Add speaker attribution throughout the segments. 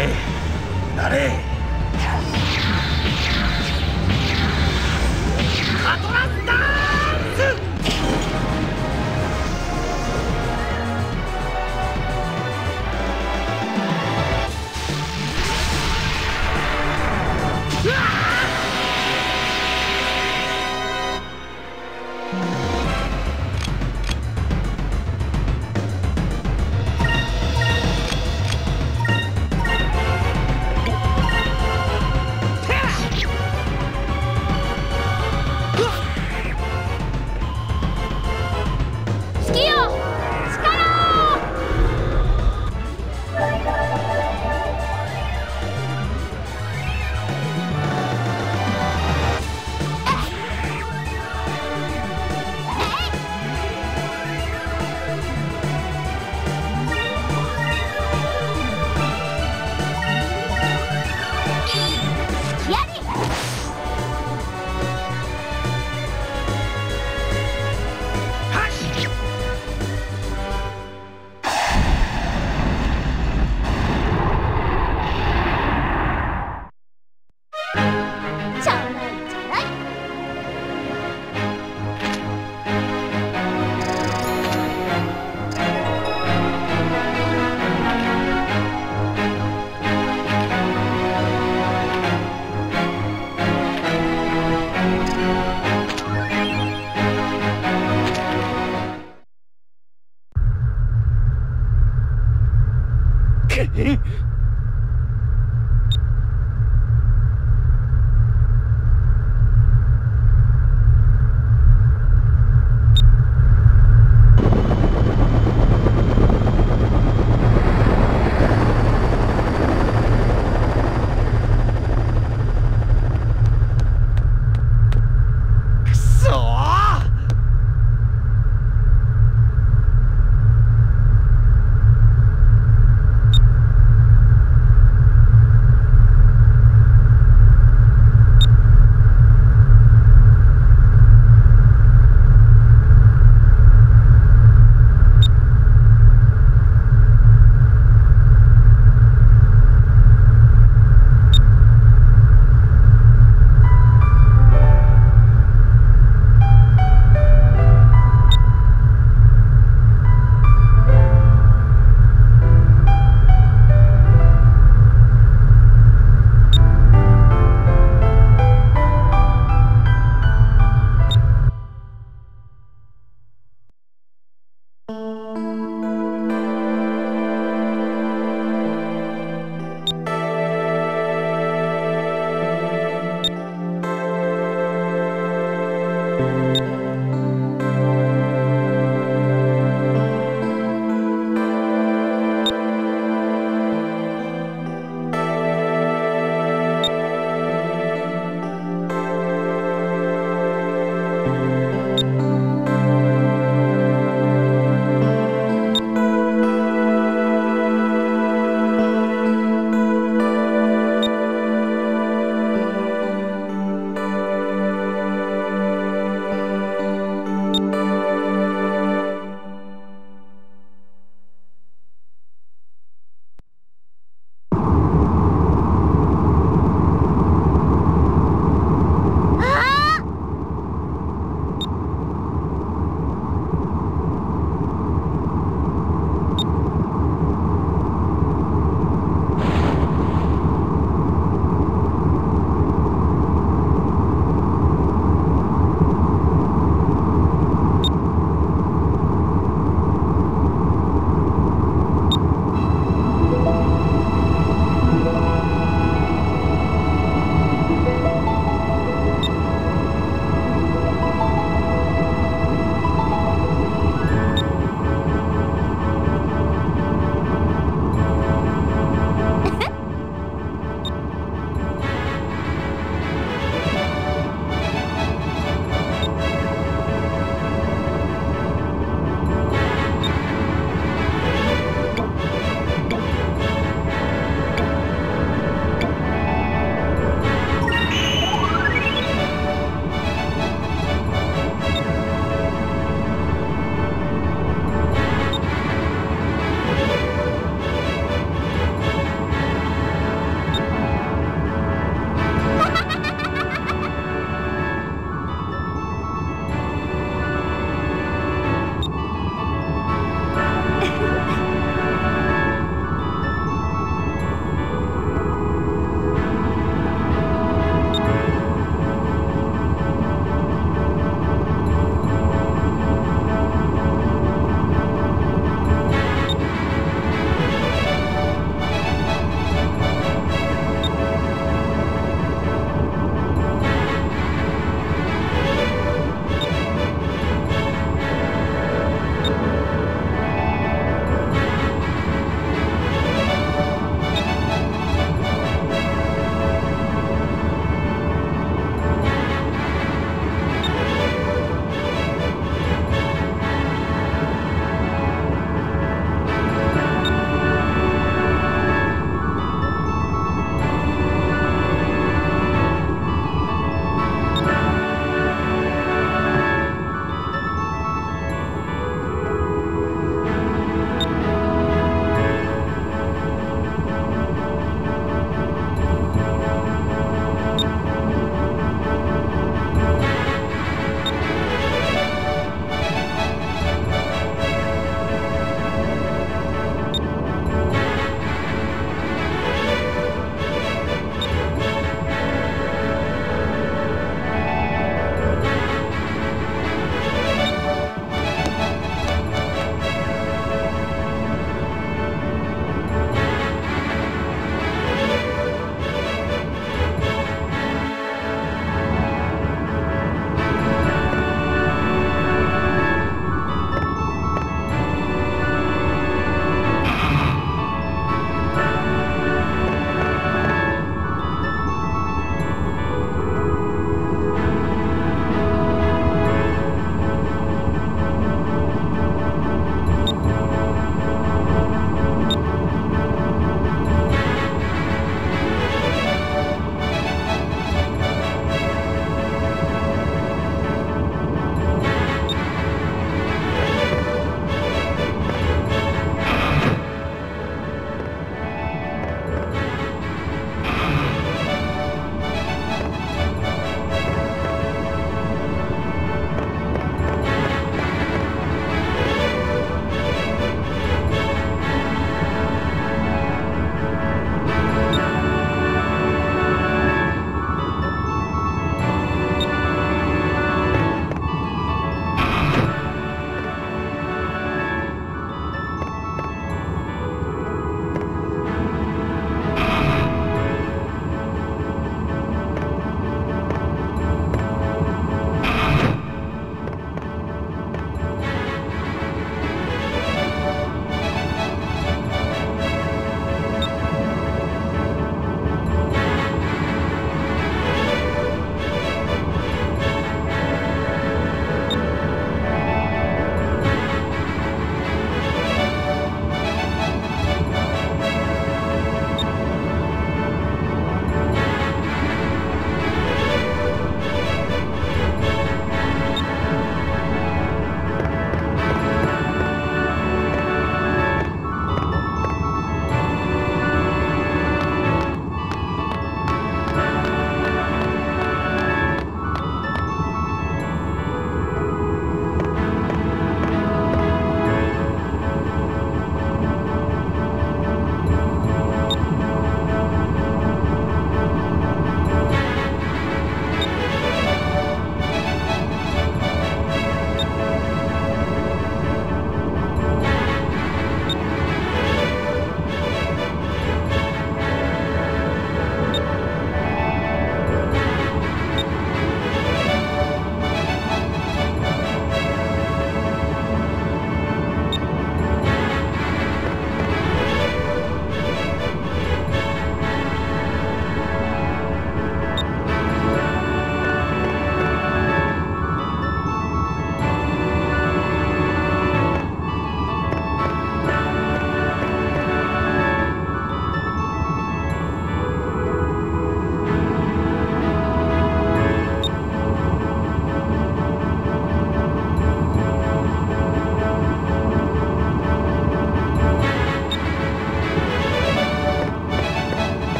Speaker 1: えなれ。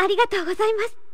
Speaker 1: ありがとうございます。「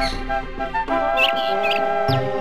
Speaker 1: Thank you.